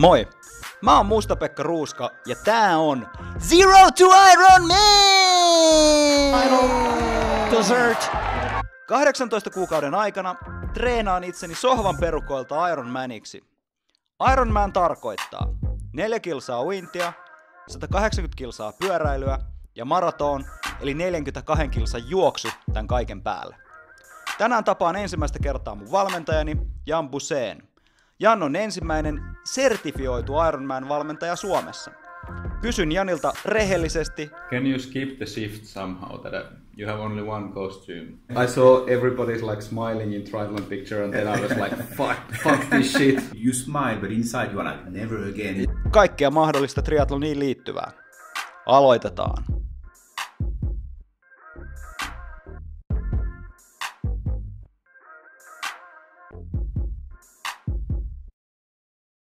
Moi! Mä oon Musta-Pekka Ruuska ja tää on Zero to Iron Man! Dessert! 18 kuukauden aikana treenaan itseni sohvan perukoilta Iron Maniksi. Iron Man tarkoittaa 4 kilsaa uintia, 180 kilsaa pyöräilyä ja maraton eli 42 kilsan juoksu tämän kaiken päälle. Tänään tapaan ensimmäistä kertaa mun valmentajani Jan Buseen. Jan on ensimmäinen sertifioitu Ironman-valmentaja Suomessa. Kysyn Janilta rehellisesti. Can you skip the shift somehow that you have only one costume? I saw everybody's like smiling in triathlon picture and then I was like, fuck, fuck this shit. You smile, but inside you are like, never again. Kaikkea mahdollista triatloniin liittyvää. Aloitetaan.